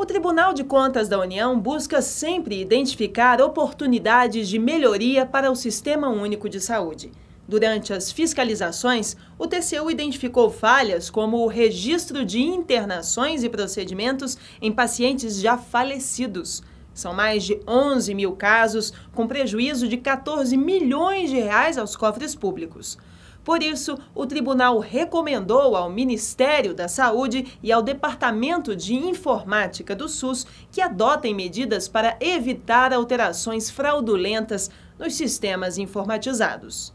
O Tribunal de Contas da União busca sempre identificar oportunidades de melhoria para o Sistema Único de Saúde. Durante as fiscalizações, o TCU identificou falhas como o registro de internações e procedimentos em pacientes já falecidos. São mais de 11 mil casos, com prejuízo de 14 milhões de reais aos cofres públicos. Por isso, o tribunal recomendou ao Ministério da Saúde e ao Departamento de Informática do SUS que adotem medidas para evitar alterações fraudulentas nos sistemas informatizados.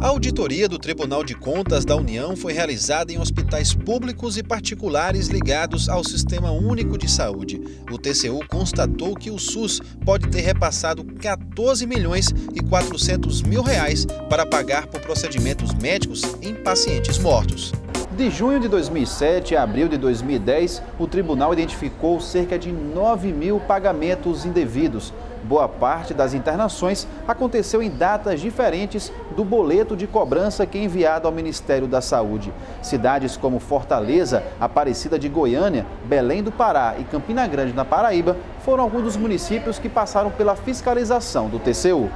A auditoria do Tribunal de Contas da União foi realizada em hospitais públicos e particulares ligados ao Sistema Único de Saúde. O TCU constatou que o SUS pode ter repassado 14 milhões e 400 mil reais para pagar por procedimentos médicos em pacientes mortos. De junho de 2007 a abril de 2010, o tribunal identificou cerca de 9 mil pagamentos indevidos Boa parte das internações aconteceu em datas diferentes do boleto de cobrança que é enviado ao Ministério da Saúde. Cidades como Fortaleza, Aparecida de Goiânia, Belém do Pará e Campina Grande, na Paraíba, foram alguns dos municípios que passaram pela fiscalização do TCU.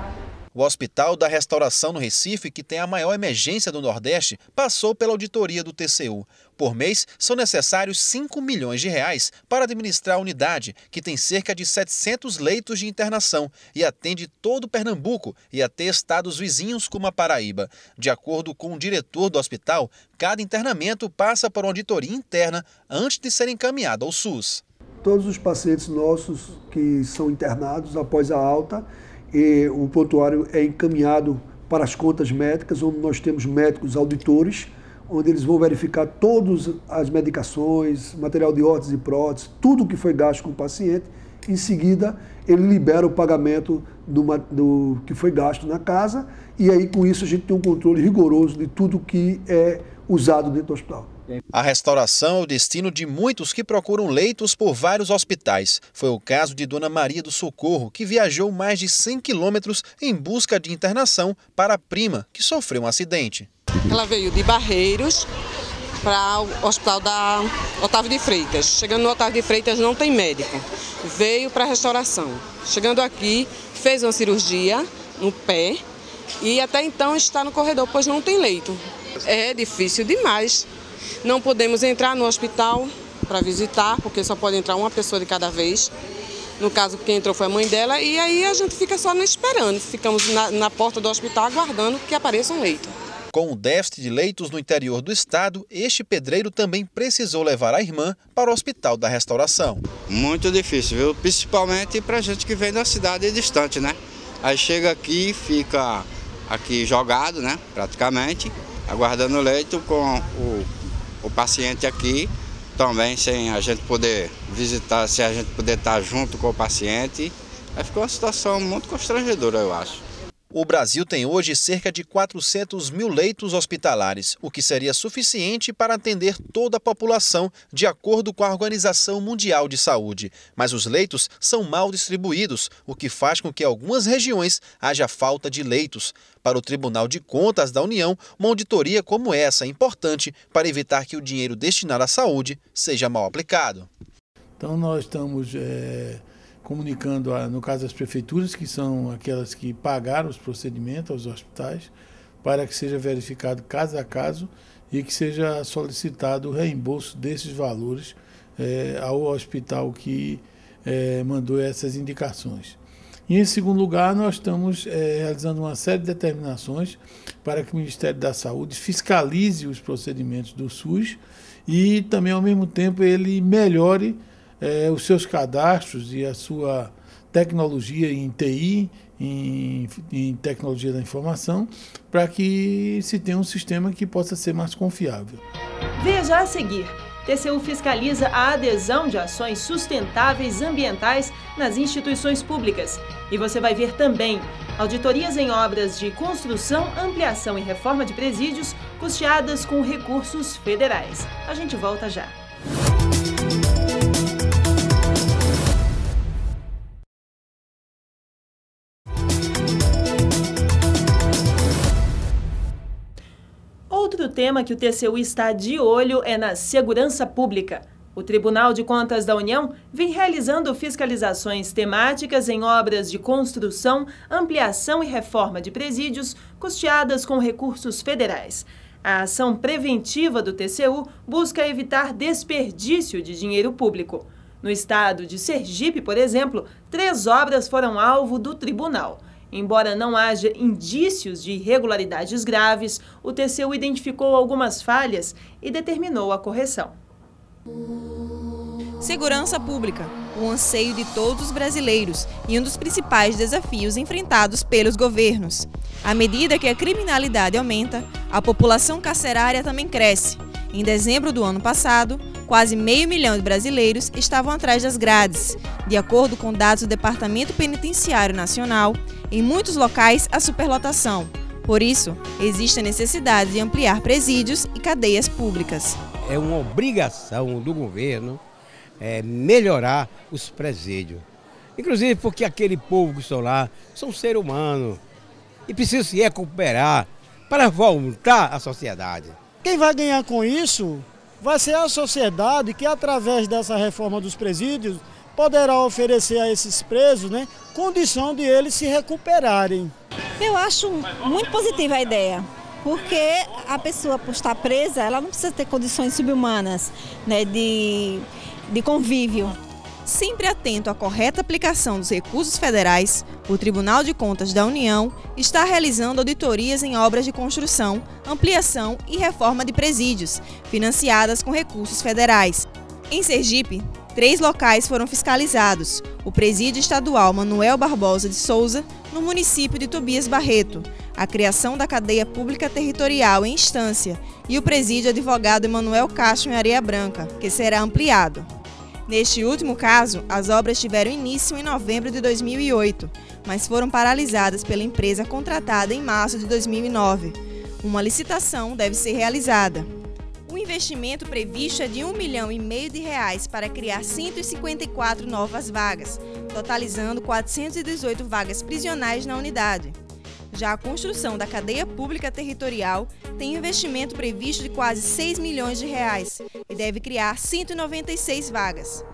O Hospital da Restauração no Recife, que tem a maior emergência do Nordeste, passou pela auditoria do TCU. Por mês, são necessários 5 milhões de reais para administrar a unidade, que tem cerca de 700 leitos de internação e atende todo Pernambuco e até estados vizinhos como a Paraíba. De acordo com o diretor do hospital, cada internamento passa por uma auditoria interna antes de ser encaminhado ao SUS. Todos os pacientes nossos que são internados após a alta e o prontuário é encaminhado para as contas médicas, onde nós temos médicos auditores, onde eles vão verificar todas as medicações, material de órtese e prótese, tudo que foi gasto com o paciente. Em seguida, ele libera o pagamento do, do que foi gasto na casa e aí com isso a gente tem um controle rigoroso de tudo que é usado dentro do hospital. A restauração é o destino de muitos que procuram leitos por vários hospitais. Foi o caso de Dona Maria do Socorro, que viajou mais de 100 quilômetros em busca de internação para a prima, que sofreu um acidente. Ela veio de Barreiros para o hospital da Otávio de Freitas. Chegando no Otávio de Freitas não tem médico. Veio para a restauração. Chegando aqui, fez uma cirurgia no pé e até então está no corredor, pois não tem leito. É difícil demais não podemos entrar no hospital para visitar, porque só pode entrar uma pessoa de cada vez. No caso, quem entrou foi a mãe dela, e aí a gente fica só esperando. Ficamos na, na porta do hospital aguardando que apareça um leito. Com o déficit de leitos no interior do estado, este pedreiro também precisou levar a irmã para o Hospital da Restauração. Muito difícil, viu? Principalmente para gente que vem da cidade distante, né? Aí chega aqui, fica aqui jogado, né? Praticamente, aguardando o leito com o o paciente aqui também sem a gente poder visitar, sem a gente poder estar junto com o paciente. Aí ficou uma situação muito constrangedora, eu acho. O Brasil tem hoje cerca de 400 mil leitos hospitalares, o que seria suficiente para atender toda a população, de acordo com a Organização Mundial de Saúde. Mas os leitos são mal distribuídos, o que faz com que em algumas regiões haja falta de leitos. Para o Tribunal de Contas da União, uma auditoria como essa é importante para evitar que o dinheiro destinado à saúde seja mal aplicado. Então, nós estamos. É comunicando, a, no caso, as prefeituras, que são aquelas que pagaram os procedimentos aos hospitais, para que seja verificado caso a caso e que seja solicitado o reembolso desses valores é, ao hospital que é, mandou essas indicações. E, em segundo lugar, nós estamos é, realizando uma série de determinações para que o Ministério da Saúde fiscalize os procedimentos do SUS e também, ao mesmo tempo, ele melhore é, os seus cadastros e a sua tecnologia em TI, em, em tecnologia da informação, para que se tenha um sistema que possa ser mais confiável. Veja a seguir. TCU fiscaliza a adesão de ações sustentáveis ambientais nas instituições públicas. E você vai ver também auditorias em obras de construção, ampliação e reforma de presídios custeadas com recursos federais. A gente volta já. Tema que o TCU está de olho é na segurança pública. O Tribunal de Contas da União vem realizando fiscalizações temáticas em obras de construção, ampliação e reforma de presídios custeadas com recursos federais. A ação preventiva do TCU busca evitar desperdício de dinheiro público. No estado de Sergipe, por exemplo, três obras foram alvo do tribunal. Embora não haja indícios de irregularidades graves, o TCU identificou algumas falhas e determinou a correção. Segurança pública, o anseio de todos os brasileiros e um dos principais desafios enfrentados pelos governos. À medida que a criminalidade aumenta, a população carcerária também cresce. Em dezembro do ano passado, quase meio milhão de brasileiros estavam atrás das grades. De acordo com dados do Departamento Penitenciário Nacional, em muitos locais há superlotação. Por isso, existe a necessidade de ampliar presídios e cadeias públicas é uma obrigação do governo é, melhorar os presídios. Inclusive porque aquele povo que estão lá são ser humano e precisa se recuperar para voltar à sociedade. Quem vai ganhar com isso vai ser a sociedade que, através dessa reforma dos presídios, poderá oferecer a esses presos né, condição de eles se recuperarem. Eu acho muito positiva a ideia porque a pessoa, por estar presa, ela não precisa ter condições subhumanas né, de, de convívio. Sempre atento à correta aplicação dos recursos federais, o Tribunal de Contas da União está realizando auditorias em obras de construção, ampliação e reforma de presídios, financiadas com recursos federais. Em Sergipe, três locais foram fiscalizados: o Presídio Estadual Manuel Barbosa de Souza, no município de Tobias Barreto, a criação da cadeia pública territorial em instância e o presídio advogado Emanuel Castro em Areia Branca, que será ampliado. Neste último caso, as obras tiveram início em novembro de 2008, mas foram paralisadas pela empresa contratada em março de 2009. Uma licitação deve ser realizada. O investimento previsto é de um milhão e meio de reais para criar 154 novas vagas, totalizando 418 vagas prisionais na unidade. Já a construção da cadeia pública territorial tem investimento previsto de quase 6 milhões de reais e deve criar 196 vagas.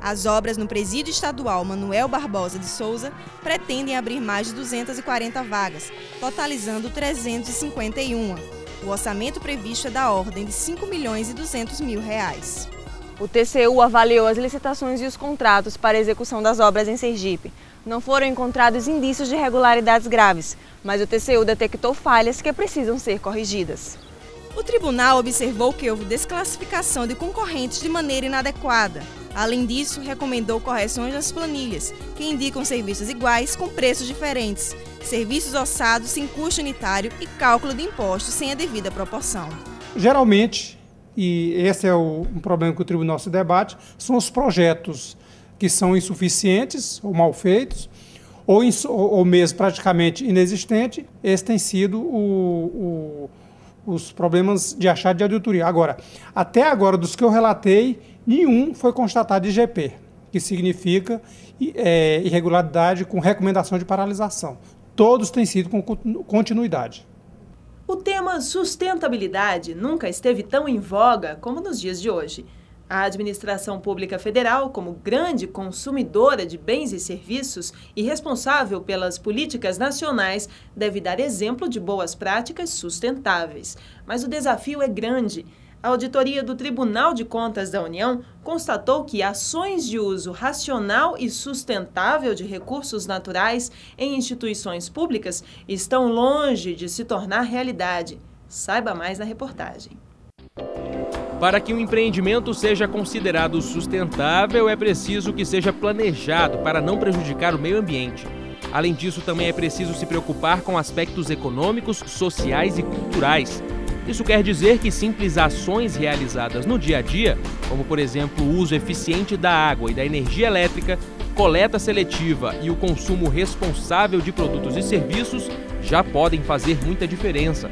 As obras no Presídio Estadual Manuel Barbosa de Souza pretendem abrir mais de 240 vagas, totalizando 351. O orçamento previsto é da ordem de 5 milhões e 200 mil reais. O TCU avaliou as licitações e os contratos para execução das obras em Sergipe. Não foram encontrados indícios de irregularidades graves, mas o TCU detectou falhas que precisam ser corrigidas. O tribunal observou que houve desclassificação de concorrentes de maneira inadequada. Além disso, recomendou correções nas planilhas, que indicam serviços iguais com preços diferentes, serviços ossados sem custo unitário e cálculo de impostos sem a devida proporção. Geralmente, e esse é o, um problema que o tribunal se debate, são os projetos que são insuficientes ou mal feitos, ou, ou mesmo praticamente inexistente, esse tem sido o, o, os problemas de achar de auditoria. Agora, até agora, dos que eu relatei, nenhum foi constatado IGP, que significa é, irregularidade com recomendação de paralisação. Todos têm sido com continuidade. O tema sustentabilidade nunca esteve tão em voga como nos dias de hoje. A administração pública federal, como grande consumidora de bens e serviços e responsável pelas políticas nacionais, deve dar exemplo de boas práticas sustentáveis. Mas o desafio é grande. A auditoria do Tribunal de Contas da União constatou que ações de uso racional e sustentável de recursos naturais em instituições públicas estão longe de se tornar realidade. Saiba mais na reportagem. Para que um empreendimento seja considerado sustentável, é preciso que seja planejado para não prejudicar o meio ambiente. Além disso, também é preciso se preocupar com aspectos econômicos, sociais e culturais. Isso quer dizer que simples ações realizadas no dia a dia, como por exemplo o uso eficiente da água e da energia elétrica, coleta seletiva e o consumo responsável de produtos e serviços, já podem fazer muita diferença.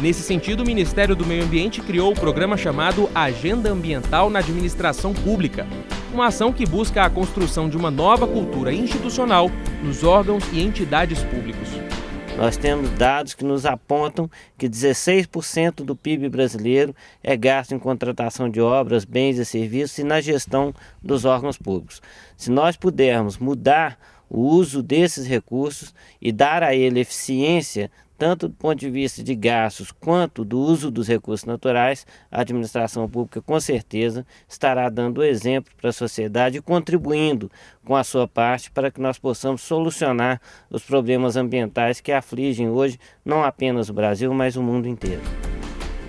Nesse sentido, o Ministério do Meio Ambiente criou o programa chamado Agenda Ambiental na Administração Pública, uma ação que busca a construção de uma nova cultura institucional nos órgãos e entidades públicos. Nós temos dados que nos apontam que 16% do PIB brasileiro é gasto em contratação de obras, bens e serviços e na gestão dos órgãos públicos. Se nós pudermos mudar o uso desses recursos e dar a ele eficiência, tanto do ponto de vista de gastos quanto do uso dos recursos naturais, a administração pública com certeza estará dando exemplo para a sociedade e contribuindo com a sua parte para que nós possamos solucionar os problemas ambientais que afligem hoje não apenas o Brasil, mas o mundo inteiro.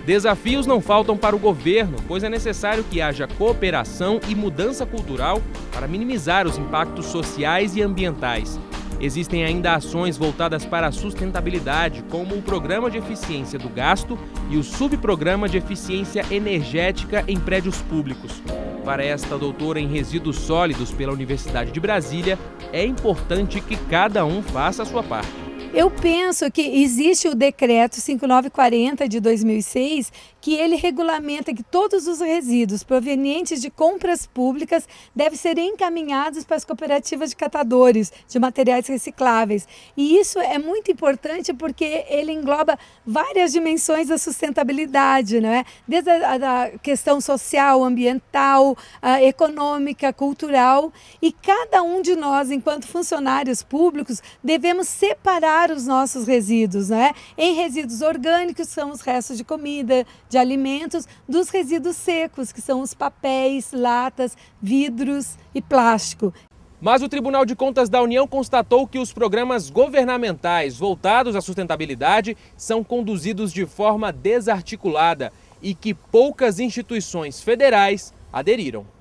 Desafios não faltam para o governo, pois é necessário que haja cooperação e mudança cultural para minimizar os impactos sociais e ambientais. Existem ainda ações voltadas para a sustentabilidade, como o Programa de Eficiência do Gasto e o Subprograma de Eficiência Energética em Prédios Públicos. Para esta doutora em resíduos sólidos pela Universidade de Brasília, é importante que cada um faça a sua parte. Eu penso que existe o decreto 5940 de 2006, que ele regulamenta que todos os resíduos provenientes de compras públicas devem ser encaminhados para as cooperativas de catadores de materiais recicláveis. E isso é muito importante porque ele engloba várias dimensões da sustentabilidade, não é? Desde a, questão social, ambiental, econômica, cultural, e cada um de nós, enquanto funcionários públicos, devemos separar os nossos resíduos, né? Em resíduos orgânicos, são os restos de comida, de alimentos, dos resíduos secos, que são os papéis, latas, vidros e plástico. Mas o Tribunal de Contas da União constatou que os programas governamentais voltados à sustentabilidade são conduzidos de forma desarticulada e que poucas instituições federais aderiram.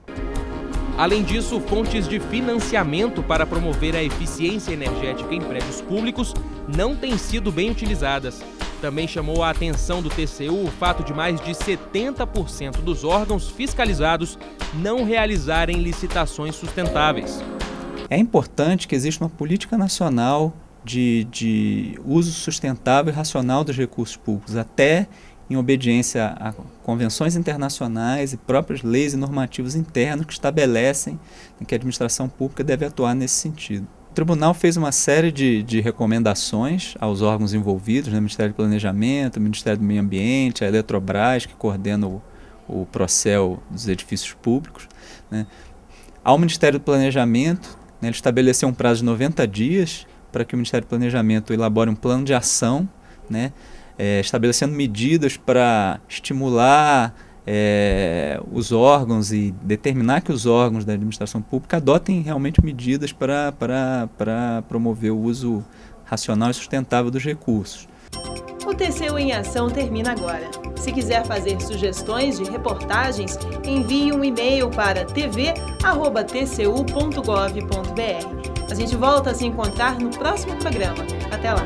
Além disso, fontes de financiamento para promover a eficiência energética em prédios públicos não têm sido bem utilizadas. Também chamou a atenção do TCU o fato de mais de 70% dos órgãos fiscalizados não realizarem licitações sustentáveis. É importante que exista uma política nacional de, de uso sustentável e racional dos recursos públicos, até em obediência a convenções internacionais e próprias leis e normativos internos que estabelecem que a administração pública deve atuar nesse sentido. O tribunal fez uma série de, de recomendações aos órgãos envolvidos, né, Ministério do Planejamento, Ministério do Meio Ambiente, a Eletrobras, que coordena o, o Procel dos edifícios públicos. Né. Ao Ministério do Planejamento, né, ele estabeleceu um prazo de 90 dias para que o Ministério do Planejamento elabore um plano de ação né, é, estabelecendo medidas para estimular é, os órgãos e determinar que os órgãos da administração pública adotem realmente medidas para, para, para promover o uso racional e sustentável dos recursos. O TCU em Ação termina agora. Se quiser fazer sugestões de reportagens, envie um e-mail para tv.tcu.gov.br. A gente volta a se encontrar no próximo programa. Até lá!